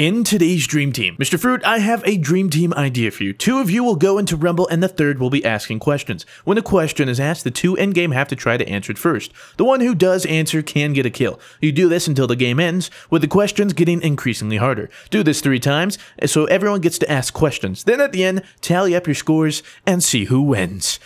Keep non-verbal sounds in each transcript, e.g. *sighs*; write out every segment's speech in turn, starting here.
In today's Dream Team, Mr. Fruit, I have a Dream Team idea for you. Two of you will go into Rumble, and the third will be asking questions. When a question is asked, the two in game have to try to answer it first. The one who does answer can get a kill. You do this until the game ends, with the questions getting increasingly harder. Do this three times, so everyone gets to ask questions. Then at the end, tally up your scores and see who wins.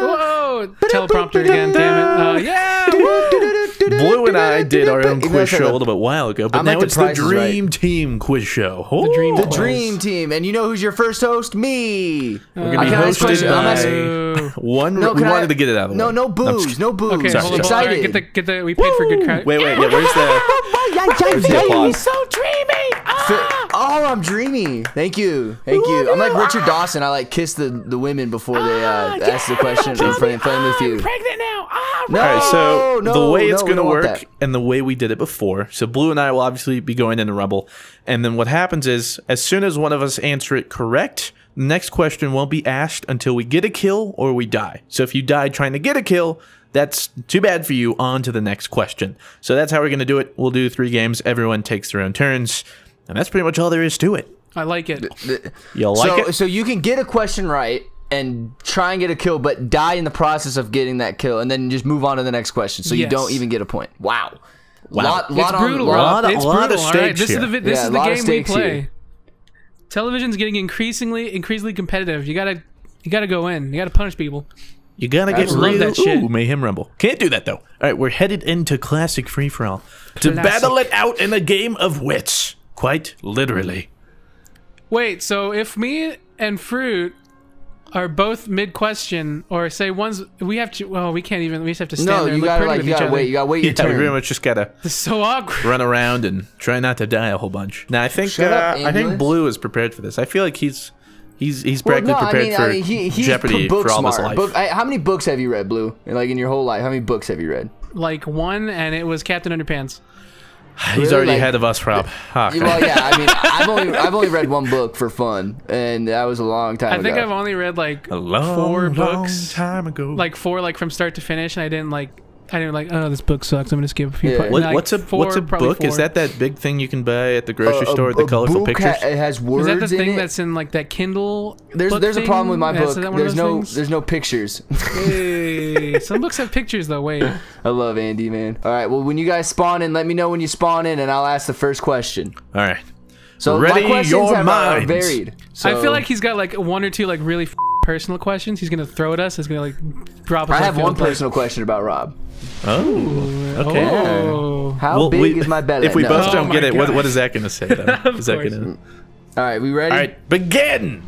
Whoa! Teleprompter again, damn it. Uh, yeah! *laughs* Blue and I did our own quiz show a a- little bit while ago, but I'm now like it's the Price is Right. Dream Team quiz show. The Dream oh. The Dream Team, and you know who's your first host? Me. We're gonna be can ask hosted questions. I'm by asking- *laughs* one. No, we can I- wanted to get it out of the No, way. no I'm just- booze, no booze. Okay, Sorry, hold on, sorry. hold on. All right, Excited. get the, get the, we paid for good credit. Wait, wait, *laughs* yeah. Where's the? Where's the applause? so dreamy! Fi- ah! Oh, I'm dreamy. Thank you, thank you. I'm like Richard Dawson. I like kiss the, the women before they uh, ask the question in front, in front of you. Pregnant now! Ah, No, All right, so no, the way it's no, we going to don't want work that. and the way we did it before. So Blue and I will obviously be going into Rumble, and then what happens is as soon as one of us answer it correct, the next question won't be asked until we get a kill or we die. So if you die trying to get a kill, that's too bad for you. On to the next question. So that's how we're going to do it. We'll do three games. Everyone takes their own turns, and that's pretty much all there is to it. I like it. You like so, it? so you can get a question right and try and get a kill, but die in the process of getting that kill, and then just move on to the next question, so you don't even get a point. Wow. Wow. Lot, lot on- brutal. lot- lot of- it's lot brutal. all right? stakes This is here. the this Yeah, is the game we play. here. Television's getting increasingly increasingly competitive. You gotta you gotta go in. You gotta punish people. You gotta get love real. that shit. Ooh, Mayhem Rumble. Can't do that though. All right, we're headed into classic free for all to Classic. battle it out in a game of wits. Quite literally. Wait, so if me and Fruit are both mid question, or say one's we have to well, we can't even we just have to stand No, there and you gotta pretty like you gotta wait. You gotta wait your *laughs* Yeah, we pretty much just gotta It's so awkward. run around and try not to die a whole bunch. Now I think Shut uh, up, I think. Blue is prepared for this. I feel like he's he's he's Well, practically no, I prepared mean, for I mean, he, he's Jeopardy book for all his life. Book, I, how many books have you read, Blue? Like in your whole life, how many books have you read? Like one, and it was Captain Underpants. He's really, already like- ahead of us, Rob. Ah, Yeah, Well, yeah, I mean, *laughs* I've only I've only read one book for fun, and that was a long time I think ago. I've only read like a long, four long books, time ago. like four, like from start to finish, and I didn't like. I didn't like. Oh, this book sucks. I'm gonna skip a few. Yeah. parts. what, Like, what's a four, what's a probably book? Is that that big thing you can buy at the grocery A- store? a- the a colorful book pictures. ha- it has words Is that the in thing it. that's in like that Kindle? There's book there's a problem with my thing? book. Is that There's no things? there's no pictures. Hey, *laughs* some books have pictures though. Wait, I love Andy, man. All right, well, when you guys spawn in, let me know when you spawn in, and I'll ask the first question. All right. So Ready my questions your have, are minds. varied. So I feel like he's got like one or two like really f- personal questions. He's gonna throw at us. He's gonna like drop. Us I have one like, personal question about Rob. Oh. Okay. Oh, How Well, big we- is my belly? If we No. both Oh don't my get it, what, what is that going to say? Though? *laughs* is that course. going to? All right, we ready? All right, begin.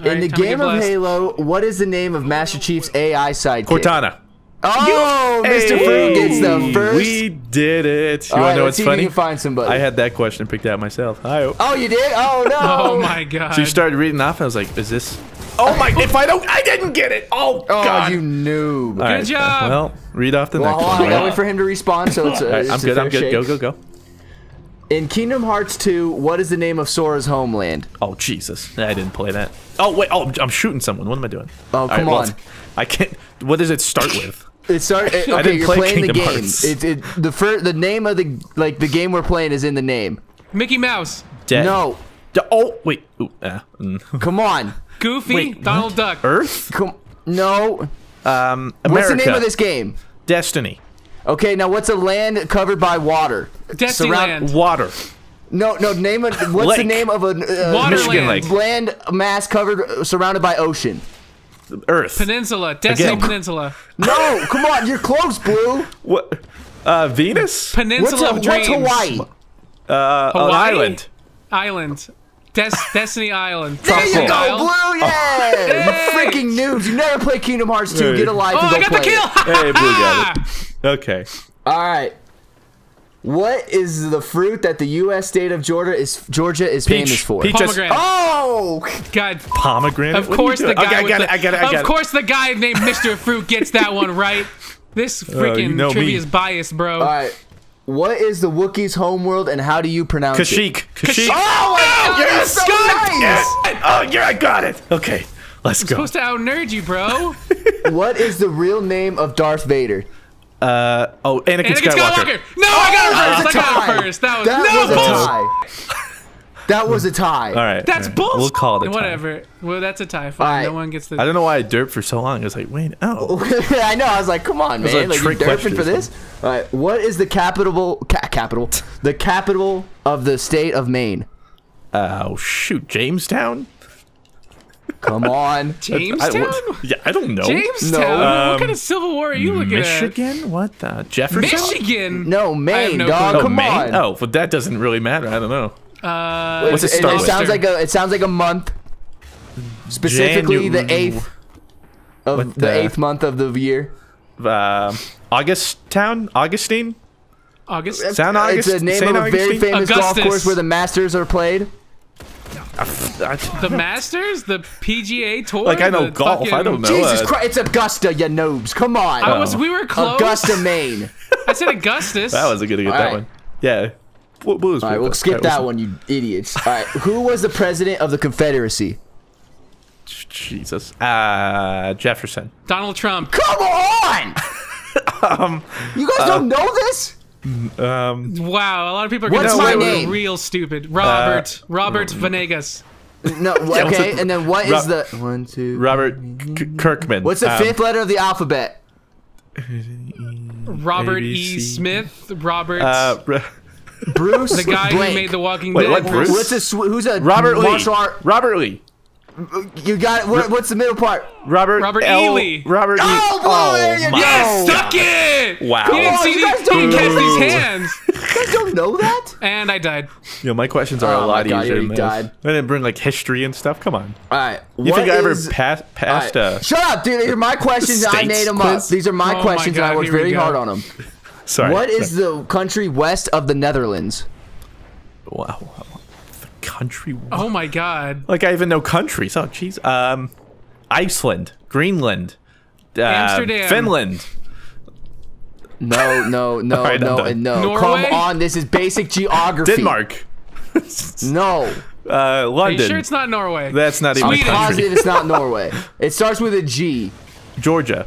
All In right, the game of blessed. Halo, what is the name of Master Chief's AI sidekick? Cortana. Oh, Mr. Hey, Fruit gets the first. We did it. You want right, to know what's funny? you can find somebody. I had that question picked out myself. Hi. oh, you did? Oh no! *laughs* Oh my god! So you started reading off, and I was like, "Is this?" Oh my! If I don't, I didn't get it. Oh, Oh, God. you noob. All right, job. Well, read off the Well, next hold on, one. I gotta right? wait for him to respond. so it's, a, All right, it's I'm a good. I'm fair good. Go, go, go. In Kingdom Hearts 2, what is the name of Sora's homeland? Oh Jesus! I didn't play that. Oh wait! Oh, I'm shooting someone. What am I doing? Oh, All come well, on. I can't. What does it start with? *laughs* It started. *laughs* it- Okay, didn't you're play playing the game. Hearts. It, it, the fir- the name of the like the game we're playing is in the name. Mickey Mouse, Dead. No, D- Oh wait. Ooh, uh, mm. *laughs* come on. Goofy, Wait, Donald Duck. Earth. Come no. Um, America. What's the name of this game? Destiny. Okay, now what's a land covered by water? Destinyland. Water. No, no. Name a, what's the name of a uh, Waterland. Michigan Lake. land mass covered uh, surrounded by ocean? Earth. Peninsula, Destiny Again. Peninsula, No, come on, you're close, Blue. what? Uh, Venus. What's, Peninsula a, of what's Dreams, Hawaii? Uh, an Hawaii? island. Island, Des- Destiny Island. There Destiny you go, Isle. Blue. Yeah, oh, you freaking noobs. You never play Kingdom Hearts 2. Hey. Get a life Oh, and go I got play the kill! Hey, Blue got it. *laughs* Okay. All right. What is the fruit that the U.S. state of Georgia is Georgia is Peach. famous for? Peaches. Pomegranate. Oh, God, Pomegranate. of What are you course the guy. Okay, I got the, it. I got it. I got of it. course the guy named Mr. Fruit gets that one right. This *laughs* uh, freaking you know trivia me. is biased, bro. all right. What is the Wookiee's homeworld and how do you pronounce it? Kashyyyk. Kashyyyk. Oh my God, yes. that's so nice. Yes. Oh, yeah, I got it. Okay, let's go. Supposed to out nerd you, bro. *laughs* What is the real name of Darth Vader? Uh, oh, Anakin, Anakin Skywalker. Skywalker. No, I got it that first. I got tie. it first. That was That no was a bullshit. tie. *laughs* That was a tie. All right. That's all right. bullshit. We'll call it a tie. Whatever. Well, that's a tie. Fine. Alright. No one gets the. I don't know why I derped for so long. I was like, wait, oh. *laughs* I know. I was like, come on, man. a Like, you trick derping for this this? All right. What is the capital? Ca- capital. The capital of the state of Maine. Oh shoot, Jamestown. Come *laughs* on. I, Jamestown. yeah, I don't know. Jamestown. No. what Um, kind of civil war are you looking at? Michigan? What the? Jefferson? Michigan. No, Maine, no dog. clue. Oh, Come Maine? on. Oh, but that doesn't really matter. I don't know. Uh, What's it It, start it with? sounds like a. It sounds like a month. Specifically, the eighth of the, the- eighth month of the year. Um, August Town, Augustine. August. Sound It's August. a name Saint of a very Augustine? famous golf course where the Masters are played. The Masters, the PGA Tour. Like, I know the golf, I don't know. Jesus uh, Christ! It's Augusta, you noobs. Come on. I was. We were close. Augusta, Maine. *laughs* I said Augustus. That was a good to get that right. one. Yeah. What, what was All right, we'll skip that one, you idiots. All right, who was the president of the Confederacy? Jesus. Uh, Jefferson. Donald Trump. Come on! *laughs* Um, you guys don't know this? Um, Wow, a lot of people are What's gonna my say we're name? real stupid. Robert. Uh, Robert Venegas. No. *laughs* Okay, the- and then what is Ro- the one, two? Robert K- Kirkman. What's the Um, fifth letter of the alphabet? Robert E. Smith. Robert. Uh, r- Bruce. the guy blank. who made The Walking Wait, Dead. what, Bruce? What's a who's a Robert Lee. art? Robert Lee. You got it. What, what's the middle part? Robert. Robert L. Ely. Robert. Oh, E. boy, there you my go. Yes, God. suck it! Wow. He didn't see you guys he don't didn't catch know. these hands. *laughs* You guys don't know that? And I died. You know, my questions are Oh a lot God, easier you than this. died. I didn't bring like history and stuff. Come on. All right. You think I ever pass, passed? Uh, Shut up, dude. These are my questions. I made them up. These are my Oh my questions, and I worked very hard on them. Sorry. What is the country west of the Netherlands? wow? wow. The country. Oh my god. Like I even know countries. Oh, jeez. Um, Iceland, Greenland, uh, Amsterdam. Finland. No, no, *laughs* no, Alright, I'm no, and no. Norway? Come on, this is basic geography. Denmark. *laughs* No, Uh, Are London. you sure it's not Norway? That's not even a Sweden. country. positive it's not *laughs* Norway. It starts with a G. Georgia.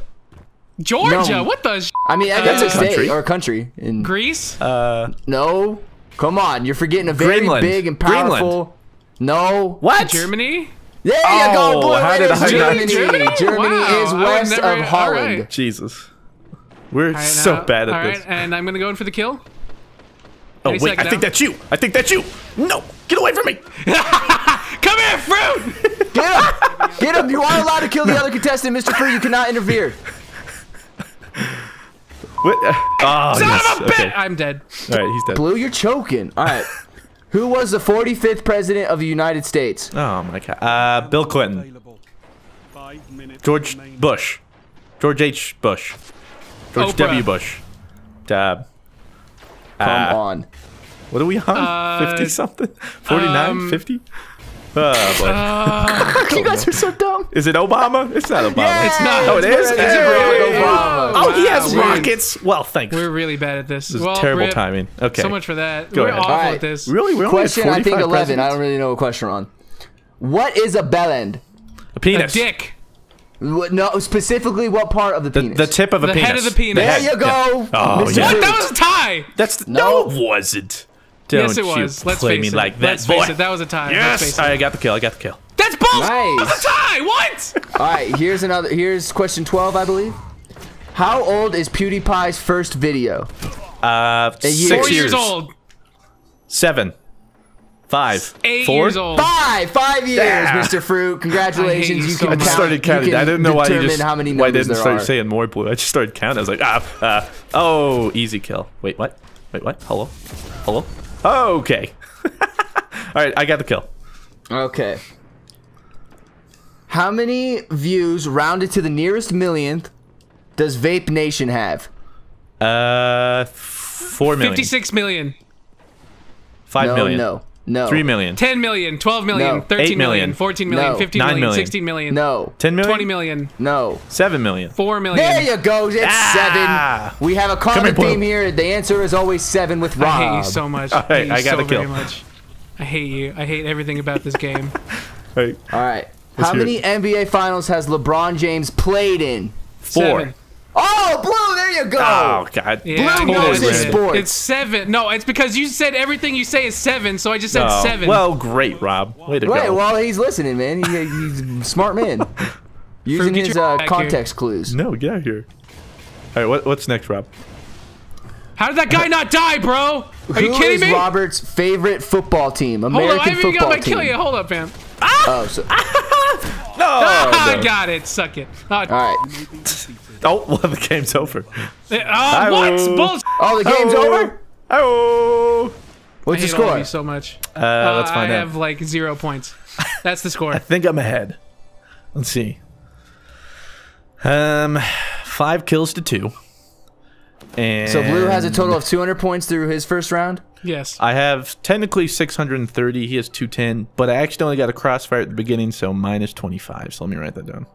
Georgia. No. What the? Sh- I mean, that's Uh, a state country. or a country. In, Greece. Uh, no, come on, you're forgetting a very Greenland. big and powerful. Greenland. powerful. No. what? Germany. There you Oh, go. Boy, how it did is I not- Germany. Germany? Germany Wow, is west never- of Holland. alright. Jesus. We're All right, so now- bad at all this. right, and I'm gonna go in for the kill. oh Any wait, second I think that's you. I think that's you. No, get away from me. *laughs* Come here, fruit. Get him! Get him! You are allowed to kill the other contestant, Mr. Fruit. You cannot interfere. What? Uh, oh, Son yes. of a bitch. okay. I'm dead. All right, he's dead. Blue, you're choking. All right. *laughs* Who was the 45th president of the United States? Oh my god. Uh, Bill Clinton. George Bush. George H. Bush. George Oprah. W. Bush. Uh, Come on. What are we on? Uh, 50 something? 49? um, 50? Oh boy. Uh, *laughs* You guys are so dumb. Is it Obama? It's not Obama. Yeah, It's not. Oh, it is? It's Hey. Barack Obama. Oh, he has Wow, rockets. Well, thanks. We're really bad at this. This is well, terrible timing. Okay. So much for that. Go we're ahead. awful Alright. at this. Really? We're only Question, I think 45 11. I don't really know what question we're on. What is a bell end? A A penis. dick. What, no, specifically what part of the The, penis? the tip of a The penis. head of the penis. there head, you go. yeah. Oh, Mr. yeah. What? That was a tie. That's the, No. no, it wasn't. Don't yes, it was. Let's play face me it. like that, Let's boy. face it. That was a tie. Let's yes. face All I got the kill. I got the kill. That's bullshit. Nice. That a tie. What? All right, here's another. Here's question 12, I believe. How old is PewDiePie's first video? Uh, year. six Four years. years old. Seven. Five. Eight Four? years old. Five, five years, Yeah. Mr. Fruit. Congratulations. I you you so can I just started counting. I didn't know why you just how many why I didn't there start are. saying more blue. I just started counting. I was like, ah, uh, oh, easy kill. Wait, what? Wait, what? Hello, hello. Okay. *laughs* All right, I got the kill. Okay. How many views rounded to the nearest millionth does Vape Nation have? Uh, four million. 56 million. Five no, million. no, no. Three million. 10 million. 12 million. No. 13 Eight million. million. 14 million. No. 15 Nine million. million. 16 million. No, Ten million. 20 million. no. Seven million. 4 million. There you go. It's Ah. seven. We have a common here, theme here. The answer is always seven with Rob. I hate you so much. *laughs* All I right, hate you I got so a kill. very much. I hate you. I hate everything about this game. *laughs* All right, All right. How hear many NBA Finals has LeBron James played in? four. Seven. Oh, blue. There you go. Oh God. Yeah, I Blue got knows his sports. It's seven. No, it's because you said everything you say is seven, so I just said seven. Well, great, Rob. Way to Wait, go. well, he's listening, man. He, he's a smart man. *laughs* Using get his uh, back here. context clues. no, get out of here. All right, what, what's next, Rob? How did that guy not die, bro? Are you Who kidding is me? Robert's favorite football team? Hold on, I American haven't even got my team. kill yet. Hold up, fam. Oh, so, *laughs* No. Ah, no. I got it. Suck it. Oh, all right. Oh, *laughs* well, the game's over. oh what? will- Bullshit. Oh, the game's Oh. over. Oh. What's I the hate all of score? you so much. Uh, let's Uh, find I out. have like zero points. That's the *laughs* score. I think I'm ahead. Let's see. Um, five kills to two. And So blue has a total of 200 points through his first round. Yes. I have technically 630. He has 210, but I accidentally got a crossfire at the beginning, so minus 25. So let me write that down.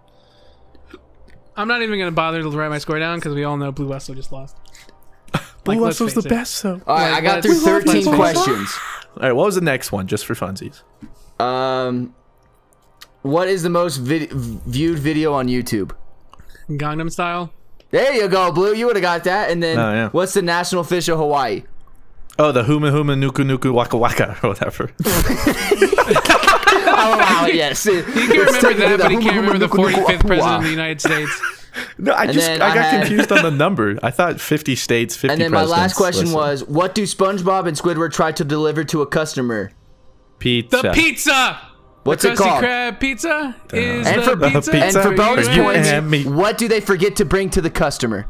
I'm not even gonna bother to write my score down because we all know Blue Westlo just lost. Blue Like, let's Westlo's the it. best, though. All right, Like, I got through 13 questions. All right, what was the next one, just for funsies? Um, what is the most vid- viewed video on YouTube? Gangnam Style. There you go, Blue. You would have got that. And then, Oh, yeah. what's the national fish of Hawaii? Oh, the Huma Huma Nuku Nuku Waka Waka, or whatever. *laughs* *laughs* Oh, wow, yes. He can remember that, but he can't remember the 45th president of the United States. no, I just then I I got had- confused on the *laughs* number. I thought 50 states, 50 And then my last question Listen. was, what do SpongeBob and Squidward try to deliver to a customer? pizza. The pizza. What's the it Krusty called? Krab pizza is And the for- pizza. the And for bonus you points, and me. what do they forget to bring to the customer?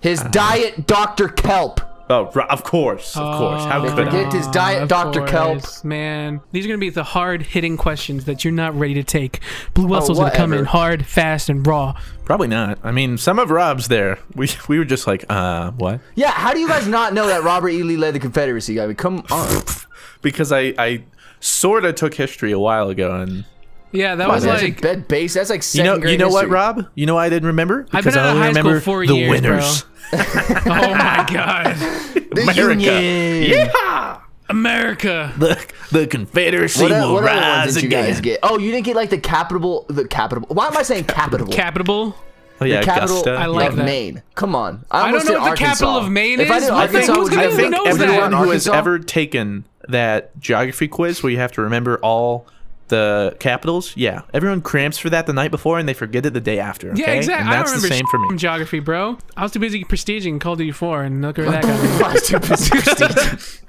His diet Dr. Kelp. Oh, ri- of course, of course. How Oh, could forget I? his diet, of Dr. Kelp. Man, these are gonna be the hard hitting questions that you're not ready to take. Blue Westlo's gonna come in hard, fast, and raw. Probably not. I mean, some of Rob's there. We we were just like, uh, what? Yeah, how do you guys not know that Robert E. Lee led the Confederacy? I mean, come on. *laughs* Because I I sort of took history a while ago, and Yeah, that Wow, was that's like a bed base. That's like you know you know what. Rob? You know why I didn't remember? I've Because been I out only high school remember four the years, winners. bro. *laughs* Oh my god, The America. Union. Yeah, America! the the Confederacy What, will what other ones rise did you again. guys get? Oh, you didn't get like the capital. The capital. Why am I saying capital? Capital. Oh yeah, the capital Augusta. I like of that. Maine. Come on. I, I don't know did what the capital of Maine if I is. did I think- Arkansas, who's gonna have I think knows that? everyone who has Arkansas? ever taken that geography quiz where you have to remember all the capitals, yeah, everyone cramps for that the night before and they forget it the day after. Okay? Yeah, exactly. And that's I don't the remember same for me. geography, bro. I was too busy prestiging Call of Duty 4, and look where *laughs* that got me. I was too busy *laughs* prestige.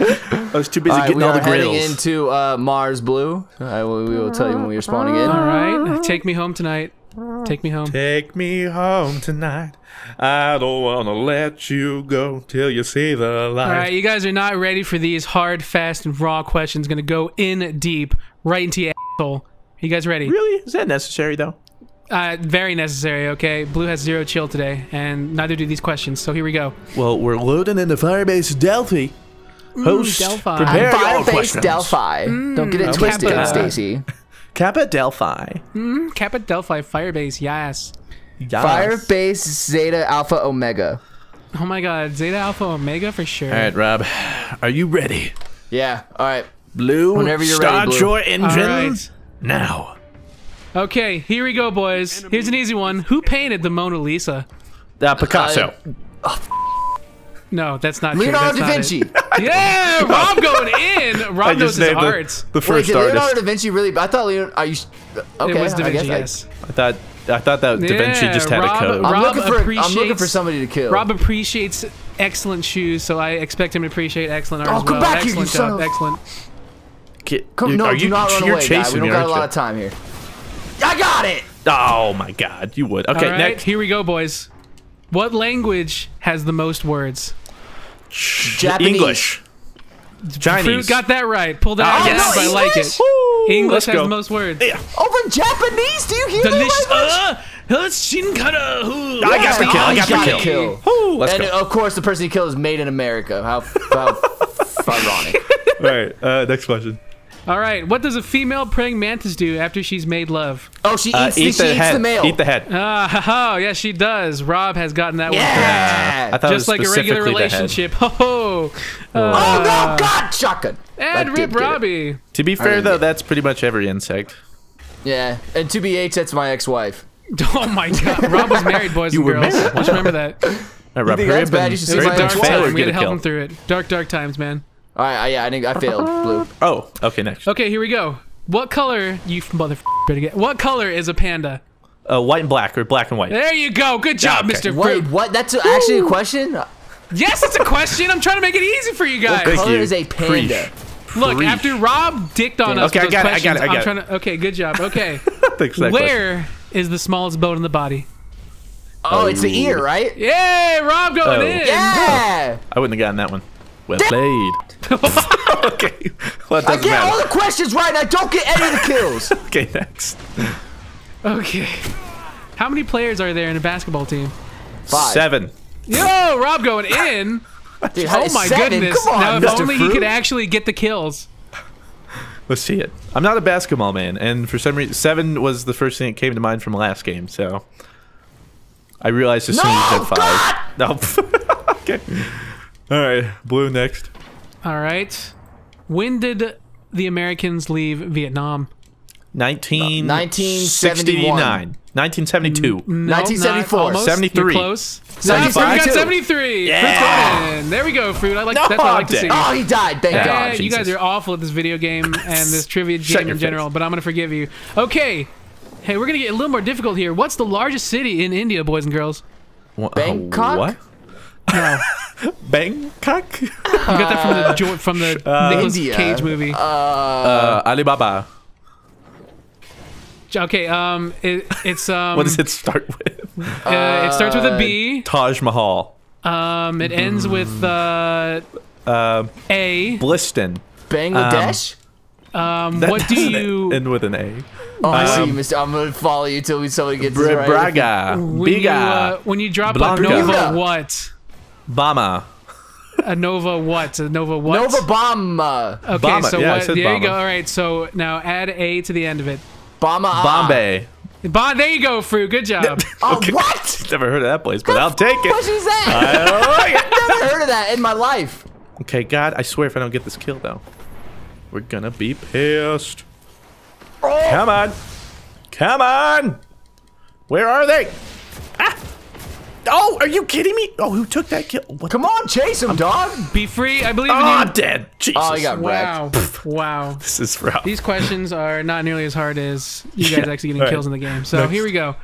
I was too busy All right, getting we all are the heading grills. into uh, Mars Blue. I will, we will tell you when we are spawning in. All right, take me home tonight. Take me home. Take me home tonight. I don't wanna let you go till you see the light. All right, you guys are not ready for these hard, fast, and raw questions. Going to go in deep, right into your asshole. You guys ready? Really? Is that necessary though? Uh, very necessary. Okay, Blue has zero chill today, and neither do these questions. So here we go. Well, we're loading into Firebase Delphi. Host, Delphi. prepare Firebase questions. Delphi. Don't get it okay. twisted, Kappa. Stacy. Kappa Delphi. Kappa Delphi Firebase. Yes. Yes. Firebase Zeta Alpha Omega. Oh my God, Zeta Alpha Omega for sure. All right, Rob. Are you ready? Yeah. All right. Blue, Whenever you're ready, start Blue. your engines right. now. Okay, here we go, boys. Here's an easy one. Who painted the Mona Lisa? Uh, Picasso. No, that's not Leonardo true. da Vinci. Not *laughs* it. Yeah, Rob going in. *laughs* Rob knows his named the- arts. The, Wait, first did Leonardo artist. da Vinci really? I thought Leonardo. Are you? Okay. it was Da I Vinci. guess I- yes. I thought I thought that Da Vinci Yeah, just had Rob- a code. I'm Rob looking for. I'm looking for somebody to kill. Rob appreciates excellent shoes, so I expect him to appreciate excellent art Oh, as come well. back here, you excellent son job. of- Excellent. Ki- Come, you- no, are do you, not run you're away, guy. We don't got a lot you? of time here. I got it. Oh my God, you would. Okay, All right, next. here we go, boys. What language has the most words? Japanese. English. Chinese. Fruit got that right. Pulled it out Oh, yes. the I like it. English? Woo, English has go. the most words. Yeah. Over Japanese? Do you hear Delicious. that language? Uh, shinkara, who- I got the kill. I got the Got kill. a kill. Woo, let's and go. of course, the person he killed is made in America. How, how *laughs* ironic. All right, uh, next question. All right. What does a female praying mantis do after she's made love? Oh, she Uh, eats, eat the, the she eats head. the male. Eat the head. Ah, ha, ha, yes, she does. Rob has gotten that one correct. yeah. I thought Just it like was a regular specifically the head. relationship. *laughs* Ho ho. oh no, God, shotgun. And That rip did get it. Robbie. To be fair though, that's pretty much every insect. Yeah, and to be H, that's my ex-wife. *laughs* Oh my god, Rob was married, boys You and were girls. married? Just remember that. All right, Rob, think hurry that's up bad? You should see my Dark ex-wife. time. We had to a help him through it. Dark, dark times, man. All right, yeah, I think I failed. Blue. *laughs* Oh, okay, next. Okay, here we go. What color, you mother better get? What color is a panda? Uh, white and black or black and white. There you go. Good job, okay. Mr. Wait, Fruit. what? That's actually a question. Yes, it's a question. I'm trying to make it easy for you guys. Thank Color is a panda. Look, Preach. after Rob dicked on us Okay, with I those got it, I got questions, it, I got am trying to. Okay, good job. *laughs* Okay, Thanks for that question. where is the smallest bone in the body? Oh, it's the ear, right? Yay, Rob going Oh. in. Yeah. I wouldn't have gotten that one. Well played. *laughs* okay. Well, it I doesn't get all the questions right, and I don't get any of the kills. *laughs* Okay, next. Okay. How many players are there in a basketball team? Five. Seven. Yo, Rob going in. *laughs* Dude, Oh my seven? goodness. Come on, now, if Mr. only he could actually get the kills. Let's see it. I'm not a basketball man, and for some reason, seven was the first thing that came to mind from last game. So I realized as soon as you No, said five. No. okay. All right, blue next. All right. When did the Americans leave Vietnam? 1969. 1972. No, 1974. almost. 73. You're close. 75. Fruit got 73. Yeah. Fruit's going in. There we go, Fruit. I like No, that's what I like to see. Oh, he died. Thank Hey, God. you guys are awful at this video game *laughs* and this trivia game in general, face. but I'm gonna forgive you. Okay. Hey, we're gonna get a little more difficult here. What's the largest city in India, boys and girls? Wha- uh, Bangkok? What? No, *laughs* Bangkok? you got that from the *laughs* from the Nicolas India. Cage movie. Uh, Alibaba. okay, um, it, it's um, What does it start with? uh, it starts with a B. Taj Mahal. Um, it ends with uh, Uh, A. Bliston. Bangladesh? Um, That what do you? end with an A? oh, I see, um, Mr. I'm gonna follow you till somebody gets Bra- this right. Braga. When you, Biga. uh, when you drop Blanca. a Nova what? Bama. A Nova what? A Nova what? Nova Bama. Okay, Bama. so Yeah, I what? said There you go. All right, so now add a to the end of it. Bama. Bombay. Bon, there you go, Fruit. Good job. *laughs* Oh, Okay. what? *laughs* Never heard of that place, but I'll take it. What it. is that? I like it. *laughs* Never heard of that in my life. Okay, God, I swear if I don't get this kill, though, we're gonna be pissed. Oh, Come on. Come on. Where are they? Ah. Oh, are you kidding me? Oh, who took that kill? What? come on, chase him, dog. Be free. I believe Oh, in I'm dead. Jesus. Oh, you got Wow. *laughs* wow. This is rough. These questions are not nearly as hard as you guys Yeah. actually getting All right. kills in the game. So Next. here we go.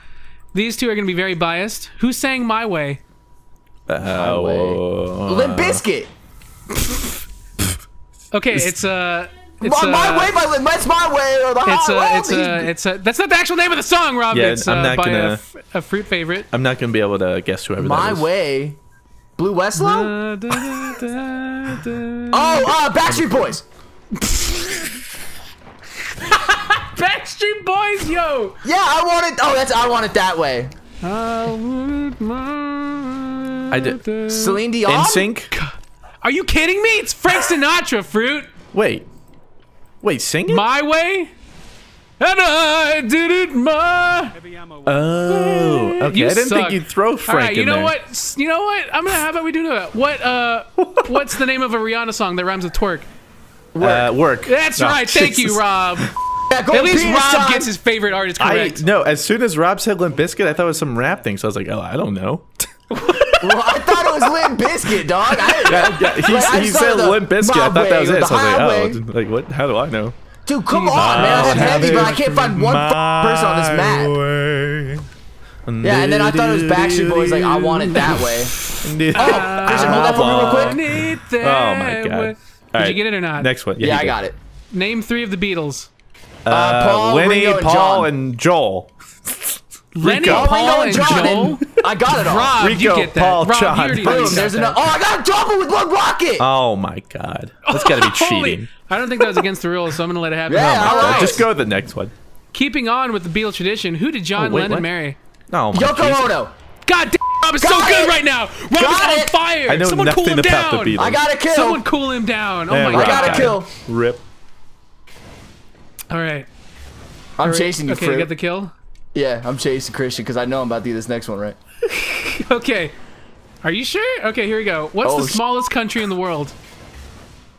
These two are going to be very biased. Who sang My Way? Oh, Limp Bizkit. Okay, it's uh it's my, uh, my way, my Limp. That's my way. Or the it's highway. uh, it's uh, it's uh, that's not the actual name of the song, Rob. Yeah, it's I'm uh, not by a, gonna- f- a fruit favorite. I'm not gonna be able to guess whoever my that is. way. Blue Westlo. Da, da, da, da. Oh, uh, Backstreet Boys. *laughs* Backstreet Boys, yo! Yeah, I want it. Oh, that's I want it that way. I I did- Celine Dion. NSYNC. Are you kidding me? It's Frank Sinatra, fruit. Wait, wait, sing it. My way. And I did it my. oh, okay. You I didn't suck. think you'd throw Frank All right, you in know there. what? You know what? I'm gonna. How about we do that? What? Uh, *laughs* what's the name of a Rihanna song that rhymes with twerk? Uh, work. That's Oh, right. Thank you, Rob. *laughs* Yeah, At least Rob time. gets his favorite artist I correct. no. As soon as Rob said Limp Bizkit, I thought it was some rap thing. So I was like, oh, I don't know. *laughs* Well, I thought it was Limp Bizkit, dog. I, Yeah, yeah, he, Like, he saw said the Limp Bizkit. I thought that was it. So I was like, oh, like what? How do I know? Dude, come Jesus. on, man. That's I'll heavy, but I can't find one f- person on this map. map. Yeah, and then I thought it was Backstreet Boys. Like I want it that way. Oh, Christian, hold that for me real quick. Oh my way. god! Did you get it or not? Next one. Yeah, he I got it. Name three of the Beatles. Uh, Paul, Lenny, Ringo, and Paul, John. and Joel. Lenny, Rico. Paul, oh, Ringo, and John, Joel. I got it all. Rob, you Rico, get that. Paul, Rob, John. you Boom, know you Boom, got there's that. another. Oh, I got a double with one rocket. Oh my god! That's got to be *laughs* cheating. I don't think that was against the rules, so I'm gonna let it happen. Yeah, Oh my all God. right. Just go to the next one. Keeping on with the Beatles tradition, who did John Oh, wait, Lennon what? marry? Oh my Yoko Jesus. Ono. God damn, Rob is so Got good right now. Rob Got is on it. fire. I know Someone cool nothing him about down. the Beatles. I got a kill. Someone cool him down. Oh Yeah, my Rob god. got a kill. Rip. All right. I'm chasing you, Okay, fruit. you got the kill. Yeah, I'm chasing Christian because I know I'm about to do this next one, right? *laughs* Okay. Are you sure? Okay, here we go. What's Oh, the smallest country in the world?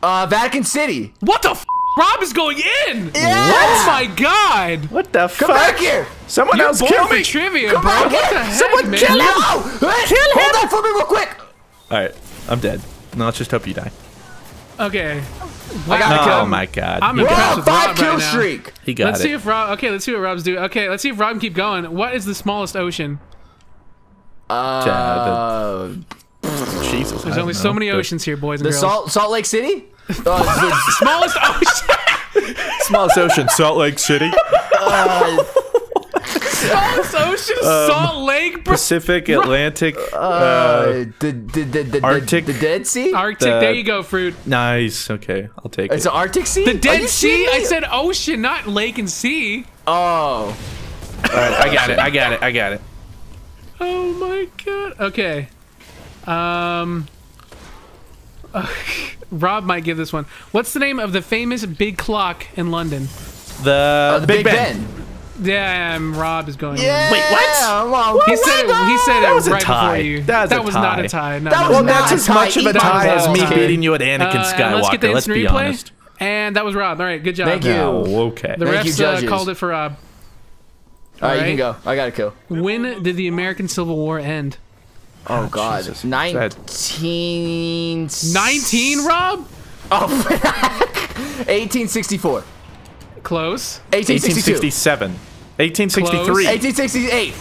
Uh, Vatican City. What the f? Rob is going in. Yeah. Oh my god. What the Come fuck? back here. Someone You're else born kill for me. trivia, Come bro. back What here. the heck, Someone man? kill him. No. Hold on for me real quick. All right, I'm dead. No, let's just hope you die. Okay. I got Oh kill. my god. I'm He We're impressed with five Rob kill right now. streak. He got Let's it. see if Rob. Okay, let's see what Rob's doing. Okay, let's see if Rob can keep going. What is the smallest ocean? Uh, Jesus. There's only so many oceans here, boys and the girls. Salt Salt Lake City. *laughs* Oh, smallest ocean. Smallest ocean, Salt Lake City, smallest ocean. Salt Lake, bro. Pacific, Atlantic. uh, uh, the, the, the, the, Arctic. the, the Dead Sea. Arctic. there you go, fruit. nice. Okay, I'll take it. It's it. an Arctic Sea. The Dead Sea. shitting I said ocean, not lake and sea. Oh. All right, I got it. I got it. I got it. Oh my god. Okay. Um. *laughs* Rob might give this one. What's the name of the famous big clock in London? The, Uh, the Big, ben. Yeah, um, Rob is going. in. Wait, what? Come on. He said it. He said it was a right tie. before you. That was a was not tie. a tie. No, That no, was Well, no. not that's a as tie much of a tie as me That was a beating you at Anakin Uh, Skywalker. let's get the let's be replay. honest. And that was Rob. All right, good job. Thank you. Oh, okay. The Thank you, refs uh, called it for Rob. All right, you can go. I got to kill. When did the American Civil War end? Oh God. Jesus. Nineteen. 19, Rob? Oh. *laughs* 1864. Close. 1867. 1863. 1868.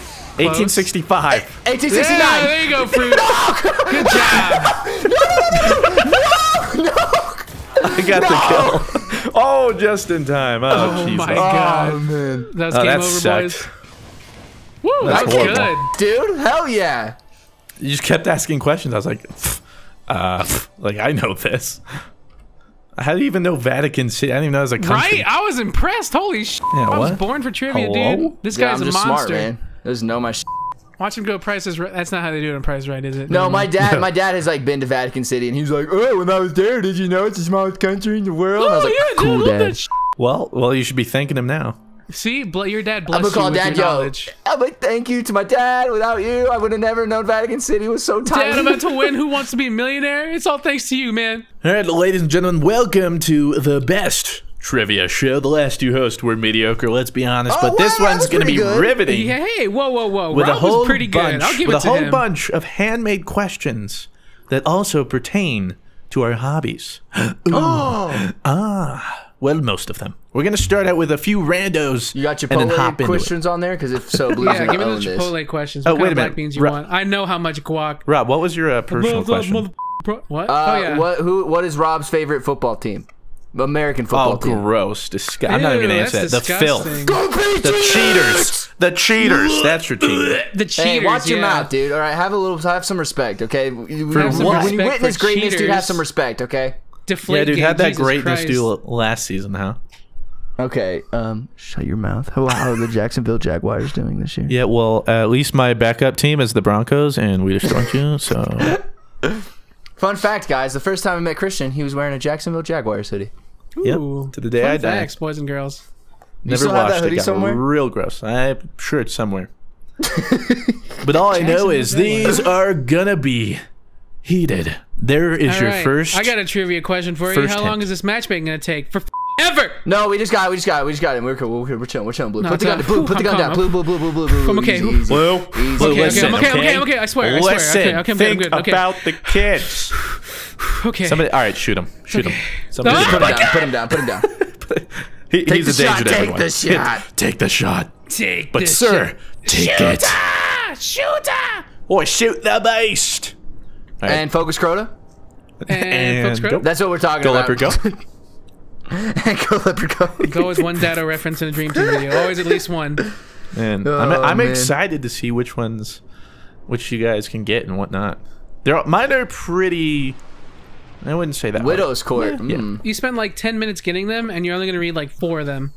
1865. 1869. Yeah, there you go, fruit. *laughs* Good job. No! No! No! I got the kill. *laughs* Oh, just in time. Oh, Oh Jesus. my god. Oh man. That was Oh, game that over, sucked. boys. Woo, That's that was good. Dude, hell yeah. You just kept asking questions. I was like, uh, like I know this. How do you even know Vatican City? I didn't even know it was a country. Right? I was impressed. Holy shit. Yeah, I was born for trivia, Hello? dude. This Yeah, guy's I'm a just monster. smart, man. Just know my. Sh- Watch him go Price is Right. That's not how they do it on Price Right, is it? no, Never my mind. dad. My dad has like been to Vatican City, and he was like, "Oh, when I was there, did you know it's the smallest country in the world?" And I was Oh, like, yeah, "Cool, look at dad." that sh- Well, well, you should be thanking him now. See, bl- your dad I'm gonna call with dad, your yo. knowledge. I'm like, thank you to my dad. Without you, I would have never known Vatican City was so tiny. Dad, I'm about to *laughs* win. Who wants to be a millionaire? It's all thanks to you, man. All right, ladies and gentlemen, welcome to the best trivia show. The last two hosts were mediocre, let's be honest, Oh, but this wow, that one's going to be good. riveting. Yeah, hey, whoa, whoa, whoa. with Rob a whole was pretty bunch, good. I'll give with it a whole him. bunch of handmade questions that also pertain to our hobbies. *gasps* oh, ah. Well, most of them. We're going to start out with a few randos you got and then hop Chipotle questions on there? Because if so, Blue's Yeah, give me the own this. Chipotle questions. Oh, wait a of minute. beans you Ra- want? I know how much guac. Rob, what was your uh, personal Mother- question? mother- bro- What? Uh, oh yeah. What? Who? What is Rob's favorite football team? American football Oh, team. gross. Disgusting. I'm not even going to answer that. that's The filth. disgusting. The cheaters. The cheaters. That's your team. The cheaters. Hey, watch your mouth, dude. All right, have a little, have some respect, okay? When, Have some when you witness for greatness, dude, have some respect, okay? Deflate Yeah, dude, game, had that Jesus greatness Christ. do last season, huh? Okay. Um, shut your mouth. How, how are the Jacksonville Jaguars doing this year? Yeah, well, at least my backup team is the Broncos, and we destroyed you, so. *laughs* Fun fact, guys. The first time I met Christian, he was wearing a Jacksonville Jaguars hoodie. Ooh. Yep, to the day Fun I die. facts, boys and girls. Never still have that washed it. hoodie Got somewhere? real gross. I'm sure it's somewhere. *laughs* but all I know is these are gonna be heated. There is All your right, first. I got a trivia question for you. first How long is this matchmaking gonna take? For ever. No, we just got, it, we just got, it, we just got it. We're cool. We're, we're chilling. We're chilling. Blue. No, put the gun, it's blue. Put the gun I'm down. calm. Blue, blue, blue, blue, blue, blue. I'm okay. Easy, Who- easy. Blue, Easy. Blue, Okay, okay, listen, I'm okay, okay, okay, I swear, I swear. Listen, Okay, okay, I'm good, I'm think good, okay. about the kids. *sighs* Okay. Somebody, all right, shoot him. Shoot him. Somebody, Ah! Put Oh him my down. Put him down. Put him down. *laughs* he, he's the a danger shot, to take everyone. the shot. Take the shot. Take But this sir, shit. take it. Ah, shooter. Or shoot the beast. All right. And focus Crota. And, And folks, go. go. That's what we're talking Go about. leopard, *laughs* go. go leopard, go. There's always one data reference in a Dream Team video. Always at least one. And Oh, I'm, I'm man. excited to see which ones, which you guys can get and whatnot. They're all- mine are pretty. I wouldn't say that. Widow's Court. Yeah. Mm. You spend like 10 minutes getting them, and you're only going to read like four of them.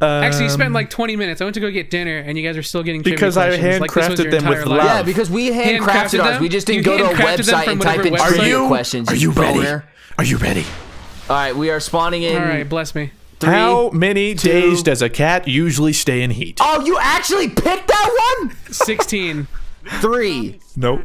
Um, Actually, you spent like 20 minutes. I went to go get dinner, and you guys are still getting Because I questions. like this handcrafted your them with life. love. Yeah, because we handcrafted, Handcrafted ours. them? We just didn't You go to a website and type in website? trivia Are you? questions. Are you ready? boner. Are you ready? All right, we are spawning in. All right, bless me. Three. How many two- days does a cat usually stay in heat? Oh, you actually picked that one? 16, *laughs* Three, Nope.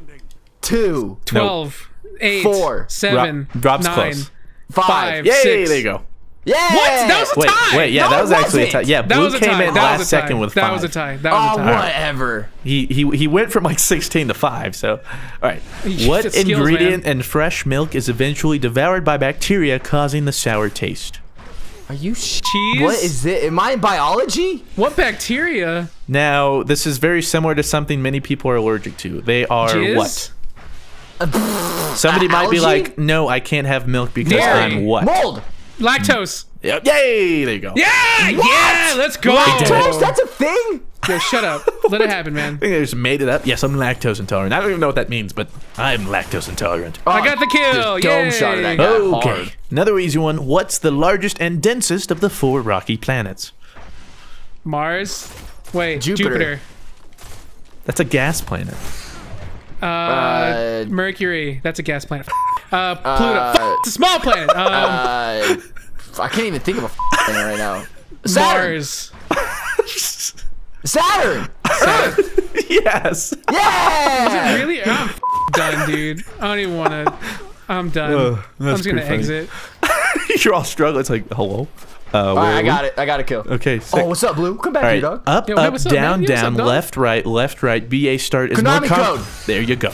two, 12, 8, Four. 7, Rob- Rob's 9, close. five. Five. Yay! six. There you go. Yeah. What? That was a Wait, tie. wait, yeah, No, that was actually a tie. Yeah, That Blue was a came tie. in that last was a second with that five. was a tie. That was Oh, a tie. whatever. He, he he went from like 16 to 5, so. All right. What skills, ingredient man. in fresh milk is eventually devoured by bacteria, causing the sour taste? Are you sh- Cheese? What is it? Am I in biology? What bacteria? Now, this is very similar to something many people are allergic to. They are Jizz? what? Somebody might be like, no, I can't have milk because Dairy. I'm what? Mold. Lactose. Yep. Yay! There you go. Yeah, yeah, let's go. Lactose? That's a thing? Yo, shut up. *laughs* Let it happen, man. I think they just made it up. Yes, I'm lactose intolerant. I don't even know what that means, but I'm lactose intolerant. Oh, I got the kill. Just dome Yay. shot of that guy. Okay. hard. Another easy one. What's the largest and densest of the four rocky planets? Mars. Wait, Jupiter. Jupiter. That's a gas planet. Uh, Uh, Mercury. That's a gas planet. Uh, Pluto. *laughs* Uh, it's a small planet. Um, Uh, I can't even think of a thing right now. Saturn. Mars. Saturn. *laughs* Saturn. *laughs* yes. Yeah. Really? I'm done, dude. I don't even want to. I'm done. Uh, I'm just gonna funny. exit. *laughs* You're all struggling. It's like, hello. Uh, All right, I got it. I got a kill. Okay. Sick. Oh, what's up, Blue? Come back all here, dog. Up, Yo, up, up, down, man? Down, up, left, right, left, right. BA start is Konami more code. There you go. *laughs* *laughs*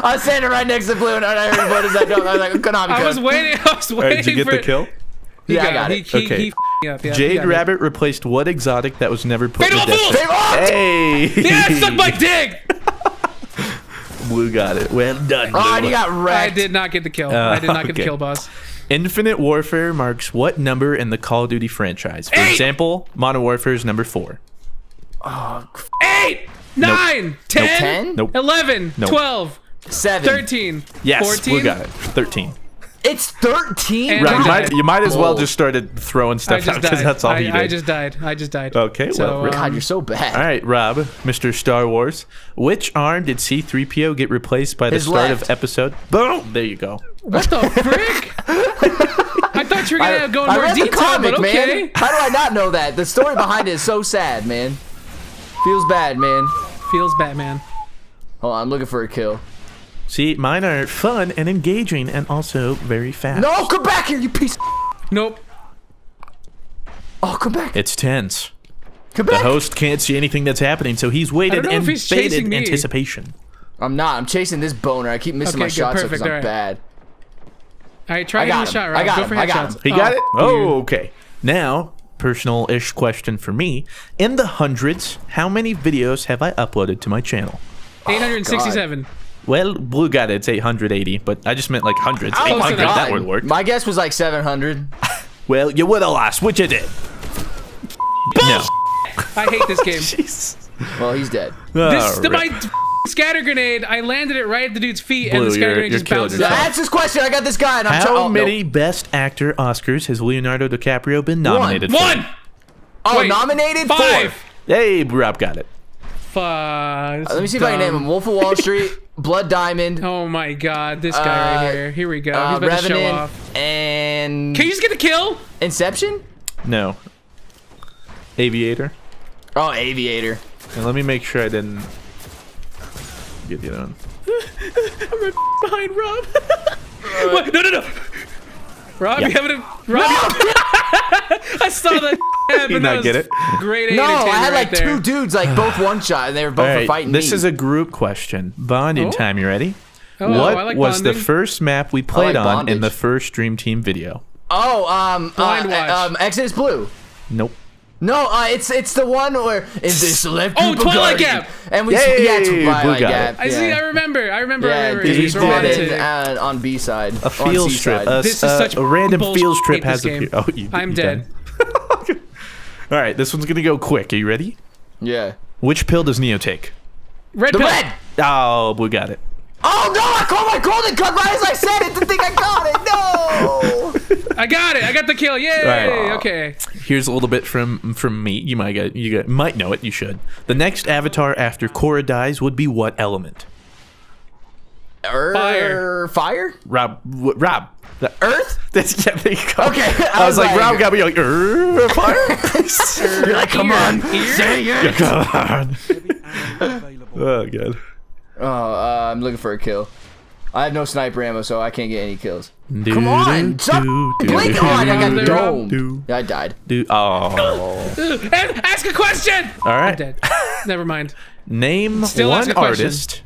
I was standing right next to Blue, and I heard what is that? No, I was like, Konami I was waiting. I was waiting right, did you get for the kill? He Yeah, I got, got it. he, Okay. he f- me up. Yeah, Jade got me. Rabbit replaced what exotic that was never put Fatal to death? Fools! Hey! Yeah, suck my dick. Blue got it. Well done, Blue. Oh, and you got wrecked. I did not get the kill. Uh, I did not get the kill, boss. Infinite Warfare marks what number in the Call of Duty franchise? For Eight! example, Modern Warfare is number four. Eight, nine, ten, Ten? Nope. eleven, Nope. twelve, Seven. thirteen, Yes, fourteen. Blue got it. Thirteen. It's thirteen. Right, you might, you might as well just started throwing stuff out because that's all I, he did. I just died. I just died. Okay, So, well, um, God, you're so bad. All right, Rob, Mr. Star Wars. Which arm did C3PO get replaced by the His start left. of episode? Boom! There you go. What the frick? I thought you were gonna go in I more the detail, comic, but okay. man. How do I not know that? The story behind it is so sad, man. Feels bad, man. Feels Batman. Hold on, I'm looking for a kill. See, mine are fun and engaging and also very fast. No, come back here, you piece. Of Nope. oh, come back. It's tense. Come back. The host can't see anything that's happening, so he's waited know in if he's bated chasing anticipation. I'm not. I'm chasing this boner. I keep missing Okay, my good, shots because perfect, I'm alright. bad. All right, try I getting got a him. shot, I got Go him. for I got headshots. him. He got Oh, it? Oh, okay. Now, personal-ish question for me. In the hundreds, how many videos have I uploaded to my channel? 867. Well, Blue got it. It's 880, but I just meant like hundreds. Oh my 800, God. that would work. My guess was like 700. *laughs* Well, you would have lost, which you did. No. I hate this game. *laughs* Jesus. Well, he's dead. This, the, my scatter grenade, I landed it right at the dude's feet, and the scatter you're- grenade you're just killing bounces Yeah, yourself. off. that's his question. I got this guy, and I'm How trying. oh, no. many Best Actor Oscars has Leonardo DiCaprio been nominated for? One! Oh, Wait, nominated Five! Four. Hey, Rob got it. Fuck. Let me see if I can name him. Wolf of Wall Street, Blood Diamond, Oh my god, this guy Uh, right here. Here we go. uh, He's about to show Revenant, off. and Can you just get the kill? Inception. No. Aviator. Oh, Aviator. And let me make sure I didn't get the other one. *laughs* I'm right behind Rob. *laughs* What? No, no, no. Rob, Yeah. you having a Rob? *laughs* I saw that *laughs* happen. You not get it? Great No, I had right like there. two dudes, like both *sighs* one shot, and they were both All were right, fighting this me. is a group question. Bonding Oh. time. You ready? Oh, what like was the first map we played like on in the first Dream Team video? oh, um, Blind uh, Watch. um, Exodus Blue. Nope. No, uh, it's it's the one where in this select Oh, group Twilight Guardian. Gap. and we Yay, yeah, Blue Twilight got Gap. it. I see. I remember. I remember. I remember. dude, It did it uh, on B side. A field strip. A, This is such a random field strip has this a. game. Oh, you, I'm you dead. *laughs* done? All right, this one's gonna go quick. Are you ready? Yeah. Which pill does Neo take? Red The pill. red. Oh, we got it. Oh no! I called my golden gun right as I said it. To think I got it. No. I got it. I got the kill. Yay. Right. Okay. Here's a little bit from from me. You might get you get, might know it. You should. The next avatar after Korra dies would be what element? Er, Fire. Fire. Rob. w- Rob. That- Earth. *laughs* That's yeah. There you go. Okay, *laughs* I, was like, Rob got me like, "Er, fire. *laughs* You're like, come on. Say it. Come on. oh god. Oh, uh, I'm looking for a kill. I have no sniper ammo, so I can't get any kills. Do, Come on, do, stop- do, do, Blink do, on, I got do, domed. do, Yeah, I died. do. Oh. And ask a question. All I'm dead. Never mind. Name Still one artist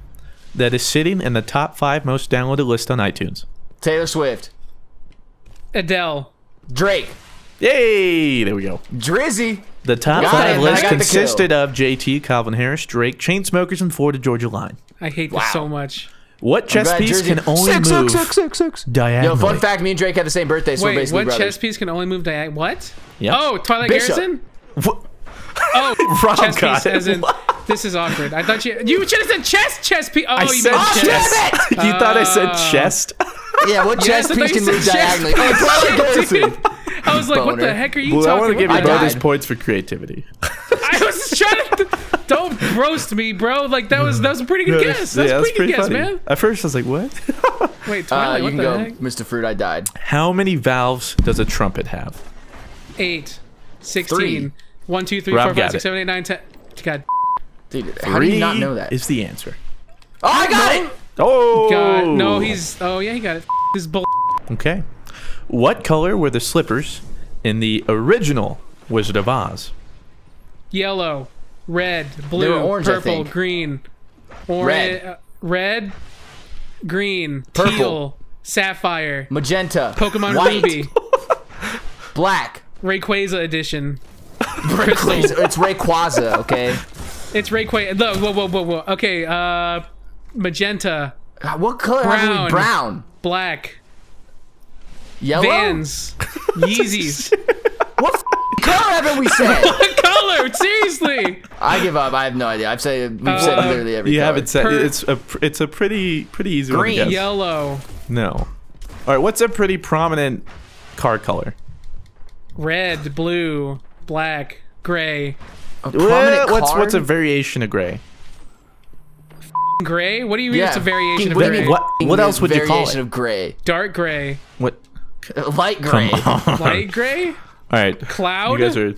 that is sitting in the top five most downloaded list on iTunes. Taylor Swift, Adele. Drake, Yay! There we go. Drizzy. The top Got five it, list got the consisted of JT, Calvin Harris, Drake, Chainsmokers, and Florida Georgia Line. I hate Wow. this so much. What chess glad piece Jersey- can only Six, move six, six, six, six. Yo, fun fact: me and Drake had the same birthday, so we're Wait, basically what brothers. chess piece can only move diag? What? Yep. Oh, Twilight Bishop. Garrison. What? Oh, *laughs* Rob chess got piece. it. As in, *laughs* this is awkward. I thought you you should have said chest, chest piece. Oh, I you said meant chess. chest. *laughs* you thought I said Oh. chest? Yeah, what Yes, chess piece can move said chess diagonally? Oh, Twilight Garrison. I was like, what the heck are you Well, I want to give you about? I bonus points for creativity. I was trying to. Don't roast me, bro. Like that was that was a pretty good guess. That's yeah, a that's pretty good guess, man. At first, I was like, "What?" Wait, Uh, you what can the go, heck? Mr. Fruit. I died. How many valves does a trumpet have? Eight, sixteen, Three. One, two, three, Rob four, five, six, it. seven, eight, nine, ten. God, Dude, how do you not know that? Is the answer? Oh, I got it. Oh, God, no, he's. Oh yeah, he got it. This bull. okay. What color were the slippers in the original Wizard of Oz? Yellow, red, blue, orange, purple, green, orange, Red. uh, red, green, Purple. teal, sapphire, Magenta. Pokemon white, Ruby, *laughs* Black. Rayquaza edition. Crystal. It's Rayquaza, okay? It's Rayquaza. Look, whoa, whoa, whoa, whoa. Okay, uh, magenta, Uh, What color have Brown. we? Brown. black, Yellow? Vans, *laughs* Yeezys. What f- color haven't we said? *laughs* what color? Seriously. I give up. I have no idea. I've said we've said Uh, literally every You color. haven't said Per- it's a it's a pretty pretty easy Green. one to guess. Yellow, No. All right. What's a pretty prominent car color? red, blue, black, gray. A prominent what's card? what's a variation of gray? Gray? What do you mean yeah. it's a variation of What gray? What- what else would you call it? variation of gray? Dark gray, What? Uh, light gray. *laughs* light gray, All right. cloud. You guys are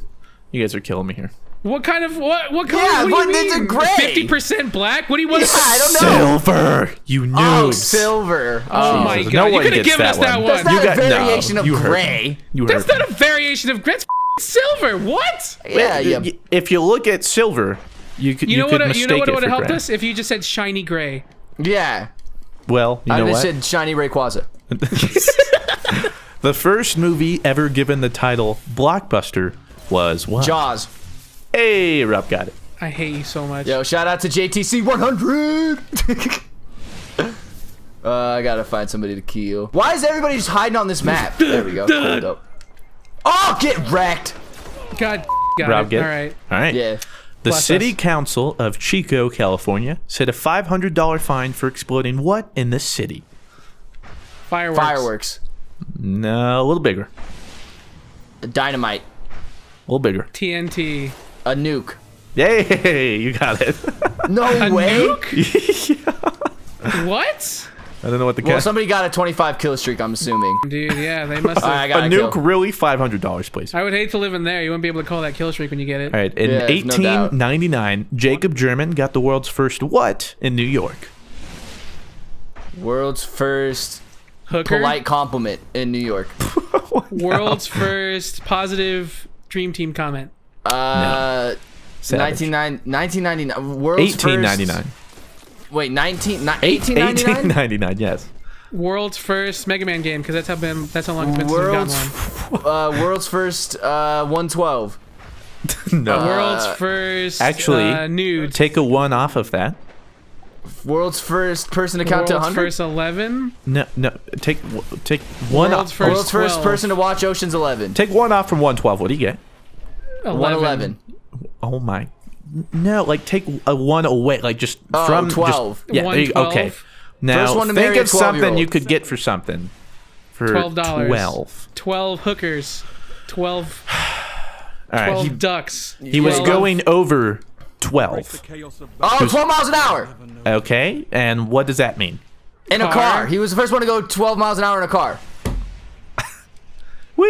you guys are killing me here. What kind of what? What color? Yeah, what what- do you it's a mean? gray. Fifty percent black. What do you want? Yeah, I don't know. Silver. You Oh, silver. Oh Oh, my god! No you one could have gets given that us that one. one. That's not You a got- no, variation of you heard gray. me. You That's not a variation of gray. That's silver. What? Yeah, yeah. If you look at silver, you could You, you, know could what? mistake You know what it would have helped gray. us if you just said shiny gray. Yeah. Well, you I know would have what? said shiny Rayquaza. *laughs* the first movie ever given the title blockbuster was what? Jaws. Hey, Rob got it. I hate you so much. Yo, shout out to JTC 100. *laughs* uh, I gotta find somebody to kill. Why is everybody just hiding on this map? There we go. Hold up. Oh, get wrecked. God. Got Rob it. get? All right. All right. Yeah. The Bless City us. Council of Chico, California, set a $500 fine for exploding what in the city? Fireworks. Fireworks. No, a little bigger. Dynamite. A little bigger. TNT. A nuke. Yay, *laughs* you got it. No A way. nuke? *laughs* What? I don't know what the Well, guess. somebody got a 25 kill streak, I'm assuming. Dude, yeah, they must *laughs* All right, I have. got a a nuke, kill. really $500, please. I would hate to live in there. You wouldn't be able to call that kill streak when you get it. All right, in Yeah, there's no 1899, Jacob German got the world's first what in New York? World's first Hooker. polite compliment in New York. *laughs* World's first positive Dream Team comment. Uh, Savage. 1999 1999. World's 1899. First, wait, 19, not 1899? 1899, yes. World's first Mega Man game because that's how been that's how long it's been since we've gotten World's, one. uh, world's first uh, 112. *laughs* no. World's uh, first Actually, uh, nude. Take a one off of that. World's first person to count to World's 100. first eleven. No, no. Take take one World's off. first World's first person to watch Ocean's 11. Take one off from 112. What do you get? 111. Oh my. No, like take a one away, like just Oh, from just- 12. yeah, there you go. okay. Now First one to think marry of something you could get for something. For Twelve dollars. Twelve. Twelve hookers. Twelve. All right. Twelve He, ducks. he was going over twelve. Oh, 12 miles an hour Okay, and what does that mean? in a Car. car. He was the first one to go 12 miles an hour in a car. Woo,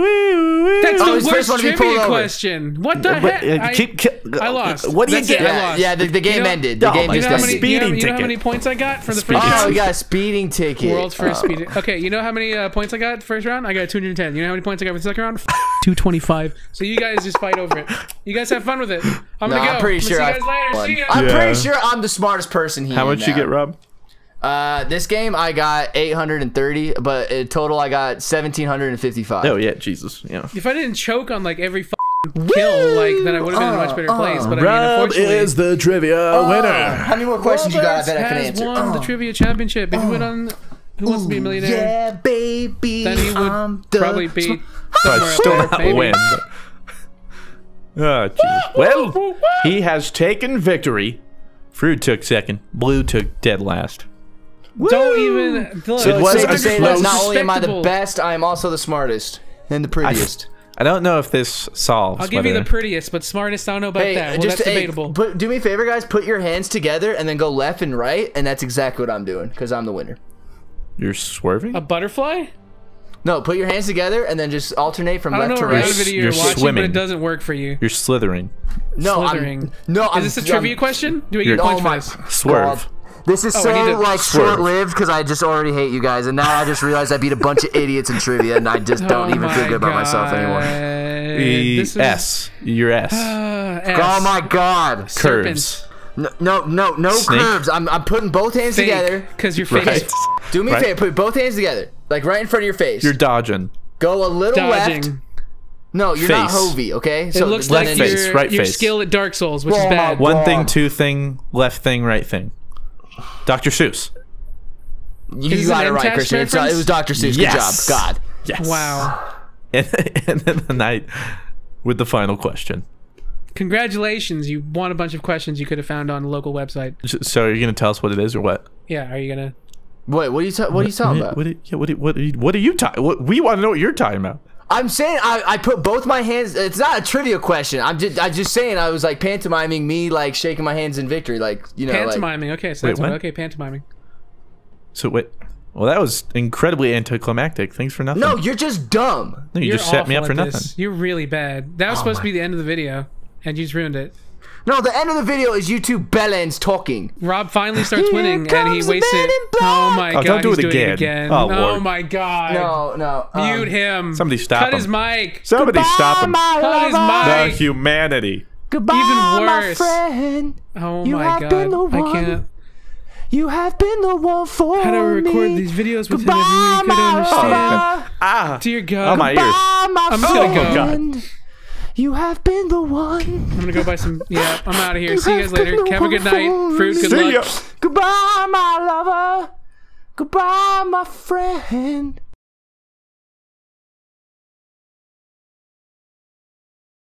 woo, That's Oh, the he's worst one to be trivia question. What the But, heck? uh, I, keep- keep- I lost. What do you get? Yeah, yeah. The, the game know- ended. The Oh game my you know just how many? You know, Speeding you know how many points I got for the Speeding first ticket. Oh, round? we got a speeding ticket. World's first Oh. speed. Okay, you know how many uh, points I got first round? I got 210. You know how many points I got for the second round? *laughs* 225. So you guys just fight over it. You guys have fun with it. I'm No, gonna go. I'm pretty I'm sure I see you guys later. won. See ya. I'm Yeah. pretty sure I'm the smartest person here. How much you get, Rob? Uh, this game I got 830, but in total I got 1755. Oh yeah, Jesus. Yeah. If I didn't choke on like every f***ing kill, like then I would have been in a much better Uh, place. But I mean, Rob unfortunately, is the trivia Oh, winner. How many more questions you got? I bet I can has answer. won the Oh. trivia championship. If you went on Who Wants to Be a Millionaire, Yeah, baby. then he would I'm the probably be sm- somewhere But still not maybe. win. Oh, Jesus. Well, he has taken victory. Fruit took second. Blue took dead last. Don't even. Look, It was Safe a to say close- that not only am I the best, I am also the smartest and the prettiest. I don't know if this solves. I'll give you the prettiest, but smartest. I don't know about Hey, that. Well, just that's hey, debatable. put, do me a favor, guys. Put your hands together and then go left and right, and that's exactly what I'm doing because I'm the winner. You're swerving. a butterfly? No, put your hands together and then just alternate from left to right. reality video You're you're, watching, but swimming. it doesn't work for you. You're slithering. No, Slithering. I'm, no, I'm, Is this a trivia I'm, question? Do we You're- get points Oh for this? Swerve. This is Oh, so I need to like short-lived because I just already hate you guys, and now I just realized I beat a bunch of *laughs* idiots in trivia, and I just don't Oh even feel good about myself anymore. God. E This was- S. Your S. Uh, S. Oh my god! Curves. No, no, no, no Snake? curves. I'm, I'm putting both hands together. Because your face Right. Do me a favor, put both hands together, like right in front of your face. You're dodging. Go a little left. dodging. No, you're not Face. Hovey, okay? It looks left like face, you're, right you're face. skilled at Dark Souls, which is Oh my bad. God. One thing, two thing, left thing, right thing. Dr. Seuss. you Is got it right, Christian. It's, uh, it was Dr. Seuss. Yes. Good job. God. Yes. Wow. *laughs* And, and then the night with the final question. Congratulations, you won a bunch of questions you could have found on a local website. So are you gonna tell us what it is or what? Yeah, are you gonna? Wait, what are you, ta- what are you talking about? What, are- yeah, what, are- what, are you- what are you talking? What, we want to know what you're talking about. I'm saying I, I put both my hands. It's not a trivia question. I'm just I'm just saying I was like pantomiming me like shaking my hands in victory, like you know, like Pantomiming. Okay, so Wait, that's what, what? okay. Pantomiming. So wait. Well, that was incredibly anticlimactic. Thanks for nothing. no, you're just dumb. No, you You're just set me up for nothing. this. You're really bad. That was oh supposed to be the end of the video, and you just ruined it. No, the end of the video is you two bellends talking. Rob finally starts Here winning, and he comes wastes man it. in black. Oh my Oh, god, don't do he's it doing again. it again. Oh, Oh, my god. No, no. um, Mute him. Somebody stop him. Cut him. his mic. Somebody stop him. my Cut his lover. The humanity. Goodbye, Even my worse. friend. Oh You my have god. been the I can't. You have been the one for How do I record me. these videos with him Goodbye, every week? I don't understand. lover. Ah. Dear God. Oh my ears. Goodbye, my I'm just gonna go. friend. You have been the one. I'm gonna go buy some. Yeah, I'm out of here. You See you guys later. Have a good night. Fruit, good See luck. ya. Goodbye, my lover. Goodbye, my friend.